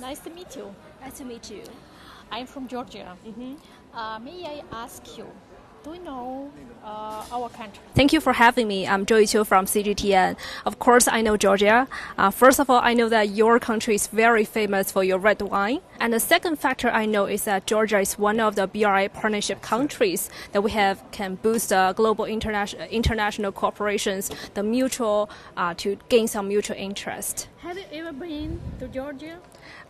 Nice to meet you. Nice to meet you. I'm from Georgia. Uh, may I ask you, do you know uh, our country? Thank you for having me. I'm Joey Chiu from CGTN. Of course, I know Georgia. Uh, first of all, I know that your country is very famous for your red wine. And the second factor I know is that Georgia is one of the BRI partnership countries that we have can boost uh, global international international cooperations, the mutual uh, to gain some mutual interest. Have you ever been to Georgia?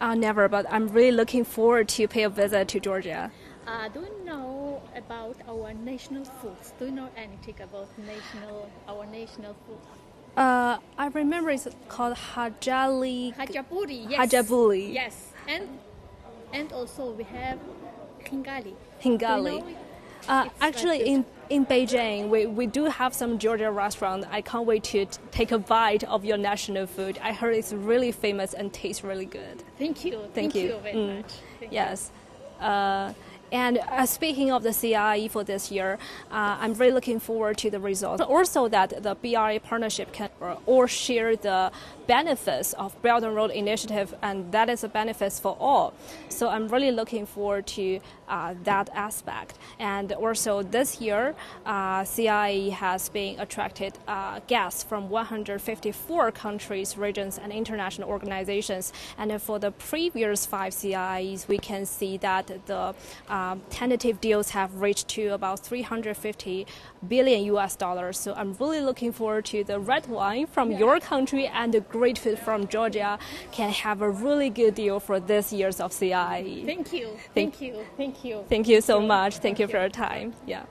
Uh, never, but I'm really looking forward to pay a visit to Georgia. Uh, do you know about our national foods? Do you know anything about national our national food? Uh, I remember it's called Hajali. Khachapuri, yes. Hajabuli. Yes, and and also we have. Khinkali. You know? Uh, actually, in, in Beijing, we, we do have some Georgia restaurant. I can't wait to t- take a bite of your national food. I heard it's really famous and tastes really good. Thank you. Thank, you. very Mm. much. Thank you. Yes. Uh, and uh, speaking of the CIE for this year, uh, I'm really looking forward to the results. Also, that the BRI partnership can uh, all share the benefits of Belt and Road Initiative, and that is a benefits for all. So I'm really looking forward to uh, that aspect. And also this year, uh, CIE has been attracted uh, guests from 154 countries, regions, and international organizations. And for the previous five CIEs, we can see that the um, tentative deals have reached to about 350 billion US dollars. So I'm really looking forward to the red wine from your country and the great food from Georgia can have a really good deal for this year's of CIE. Thank you. Thank- Thank you. Thank you. Thank you so much. Thank you for your time. Yeah.